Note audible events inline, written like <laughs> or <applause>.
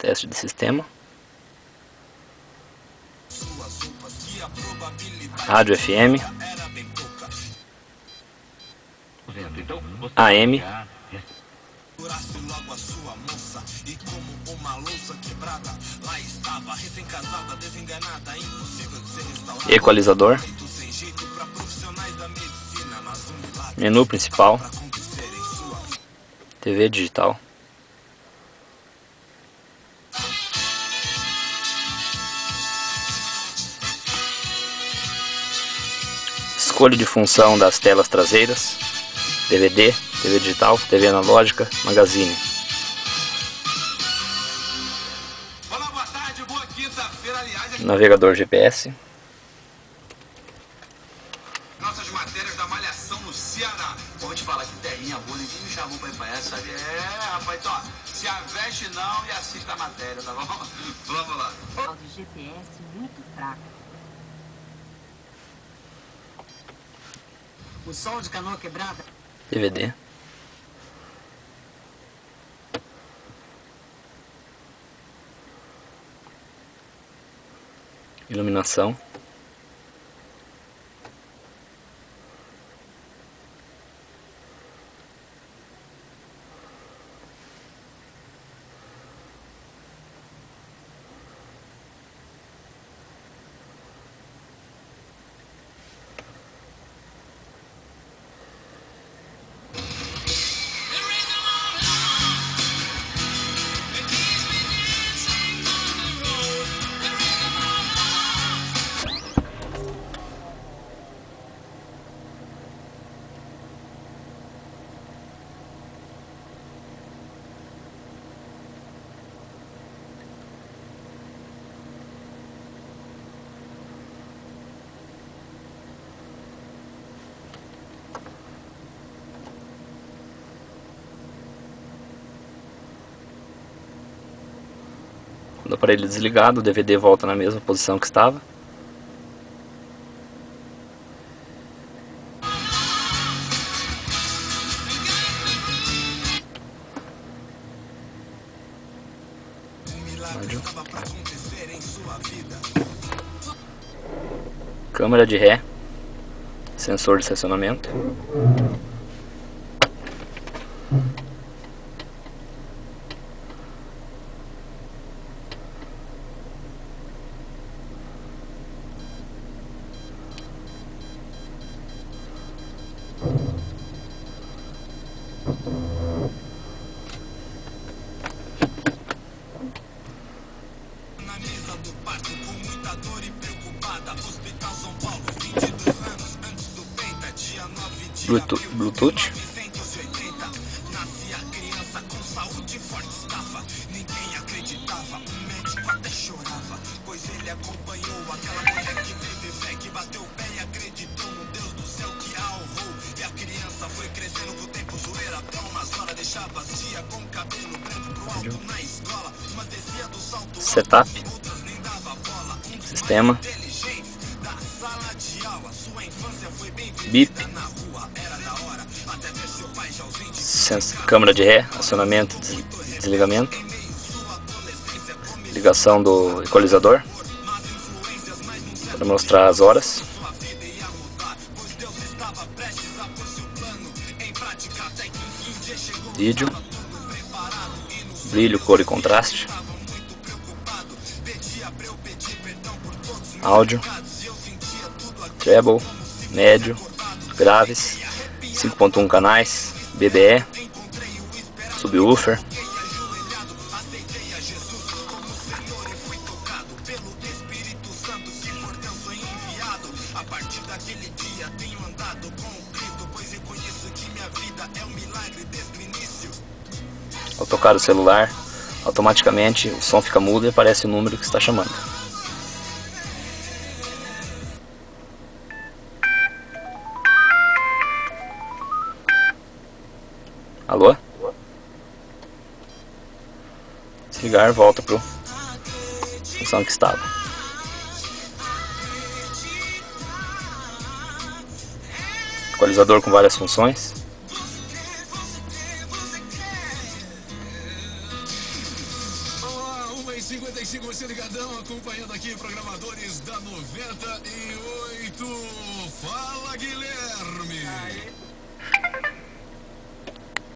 Teste de sistema. Rádio FM. AM. Equalizador. Menu principal. TV digital. Escolha de função das telas traseiras. DVD, TV digital, TV analógica, magazine. Navegador GPS. nossas matérias da Malhação no Ceará. Vou te falar que terrinha ninguém me chamou pra ir pra essa. É, rapaz, então, ó, se aveste não e assista a matéria, tá bom? <laughs> Vamos lá. Áudio GPS muito fraco. O sol de canoa quebrada DVD. Iluminação. Quando o aparelho desligado, o DVD volta na mesma posição que estava. Câmera de ré, sensor de estacionamento. Do salto Setup. outras nem dava bola. Um Sistema. Sens- câmera de ré, acionamento, des- desligamento, ligação do equalizador. Para mostrar as horas, vídeo, brilho, cor e contraste, áudio, treble, médio, graves, 5.1 canais, BBE, subwoofer, ao tocar o celular, automaticamente o som fica mudo e aparece o número que está chamando. Alô? Desligar, volta pro função que estava. Equalizador com várias funções. 1h55, você ligadão, acompanhando aqui programadores da 98. Fala, Guilherme!